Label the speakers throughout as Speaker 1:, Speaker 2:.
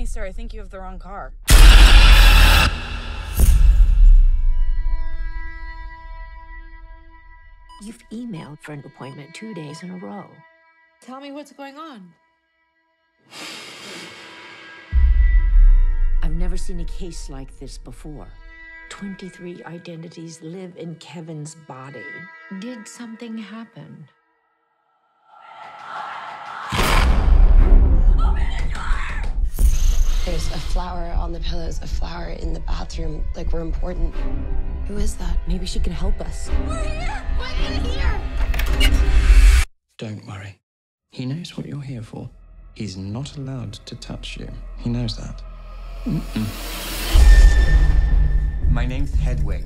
Speaker 1: me, sir. I think you have the wrong car.
Speaker 2: You've emailed for an appointment two days in a row.
Speaker 3: Tell me what's going on.
Speaker 2: I've never seen a case like this before. 23 identities live in Kevin's body. Did something happen?
Speaker 4: Flower on the pillows, a flower in the bathroom. Like, we're important. Who is that?
Speaker 2: Maybe she can help us.
Speaker 4: We're here! We're in here!
Speaker 5: Don't worry. He knows what you're here for. He's not allowed to touch you. He knows that. Mm-mm.
Speaker 6: My name's Hedwig.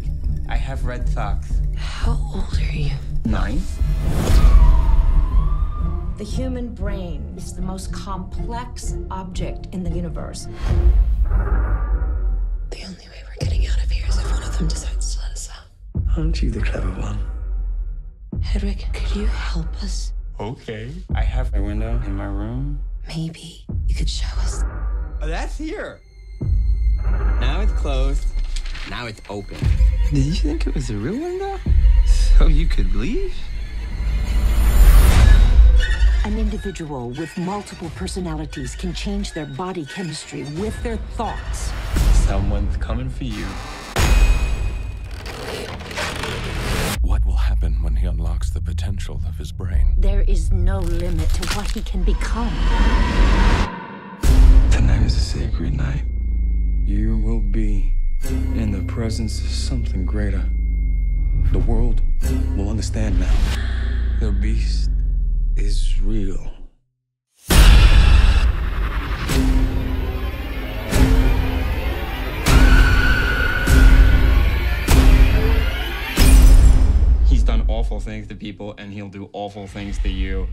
Speaker 6: I have red socks.
Speaker 4: How old are you?
Speaker 5: Nine?
Speaker 2: The human brain is the most complex object in the universe.
Speaker 4: The only way we're getting out of here is if one of them decides to let us out.
Speaker 5: Aren't you the clever one?
Speaker 4: Hedwig, could you help us?
Speaker 6: Okay. I have a window in my room.
Speaker 4: Maybe you could show us.
Speaker 6: Oh, that's here. Now it's closed. Now it's open.
Speaker 5: Did you think it was a real window? So you could leave?
Speaker 2: Individual with multiple personalities can change their body chemistry with their thoughts.
Speaker 6: Someone's coming for you.
Speaker 7: What will happen when he unlocks the potential of his brain?
Speaker 2: There is no limit to what he can become.
Speaker 5: Tonight is a sacred night. You will be in the presence of something greater. The world will understand now. The beast is real.
Speaker 6: Awful things to people, and he'll do awful things to you.